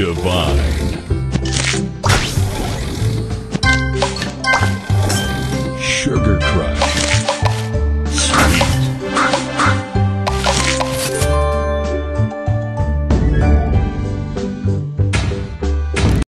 Divine.